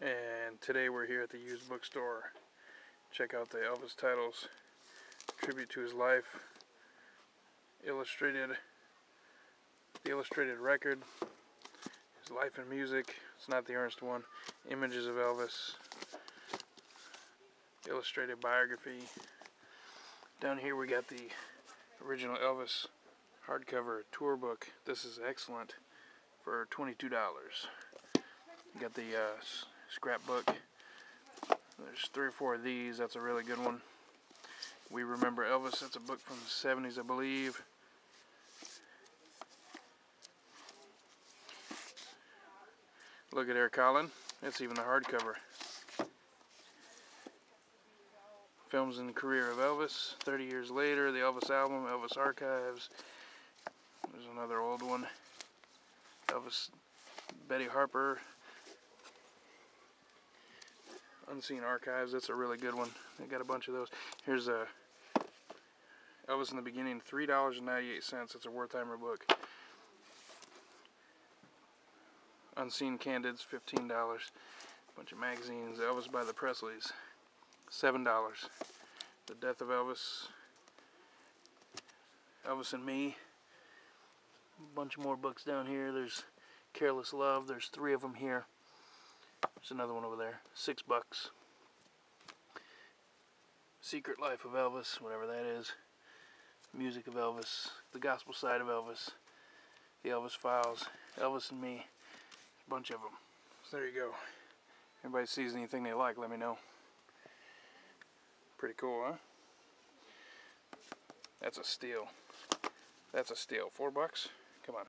and today we're here at the used bookstore. Check out the Elvis titles, tribute to his life, illustrated, the illustrated record, his life and music. It's not the Ernst one. Images of Elvis, illustrated biography. Down here we got the original Elvis hardcover tour book. This is excellent for $22. You got the uh, scrapbook. There's three or four of these. That's a really good one. We Remember Elvis. That's a book from the 70s, I believe. Look at Eric Collin. That's even the hardcover. Films in the career of Elvis. 30 years later, the Elvis album, Elvis Archives. There's another old one. Elvis, Betty Harper, Unseen Archives. That's a really good one. They got a bunch of those. Here's a Elvis in the beginning, three dollars and ninety-eight cents. It's a Wertheimer book. Unseen Candids, fifteen dollars. Bunch of magazines. Elvis by the Presleys, seven dollars. The Death of Elvis. Elvis and Me. A bunch more books down here. There's Careless Love. There's three of them here. There's another one over there. Six bucks. Secret Life of Elvis, whatever that is. Music of Elvis. The Gospel Side of Elvis. The Elvis Files. Elvis and Me. A bunch of them. So there you go. Everybody sees anything they like, let me know. Pretty cool, huh? That's a steal. That's a steal. Four bucks? Come on.